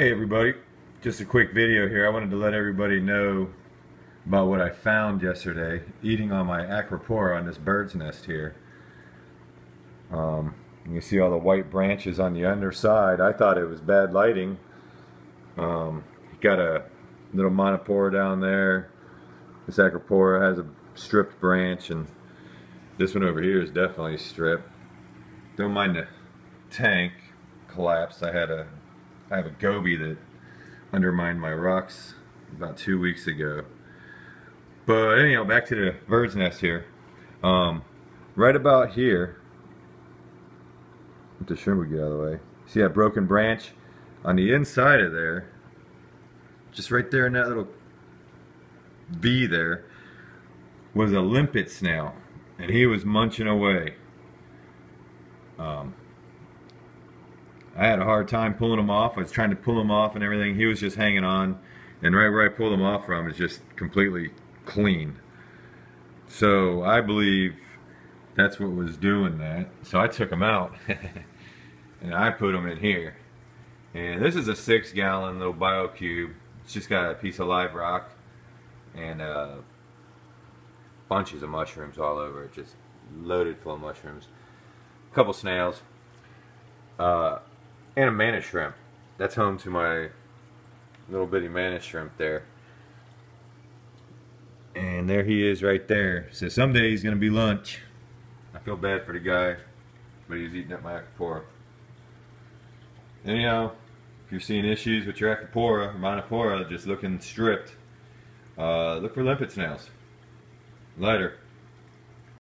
Hey everybody, just a quick video here. I wanted to let everybody know about what I found yesterday eating on my acropora on this bird's nest here. Um, you see all the white branches on the underside. I thought it was bad lighting. Um, got a little montipora down there. This acropora has a stripped branch and this one over here is definitely stripped. Don't mind the tank collapsed. I had a I have a goby that undermined my rocks about two weeks ago. But anyhow, back to the bird's nest here. Um, right about here, let the shrimp would get out of the way. See that broken branch? On the inside of there, just right there in that little V there, was a limpet snail. And he was munching away. Um, I had a hard time pulling him off. I was trying to pull him off and everything. He was just hanging on. And right where I pulled him off from is just completely clean. So I believe that's what was doing that. So I took him out and I put him in here. And this is a six gallon little BioCube. It's just got a piece of live rock and uh, bunches of mushrooms all over it. Just loaded full of mushrooms. A couple snails. Uh, and a mantis shrimp. That's home to my little bitty mantis shrimp there. And there he is right there. So someday he's going to be lunch. I feel bad for the guy, but he's eating up my acropora. Anyhow, if you're seeing issues with your acropora or just looking stripped, uh, look for limpet snails. Later.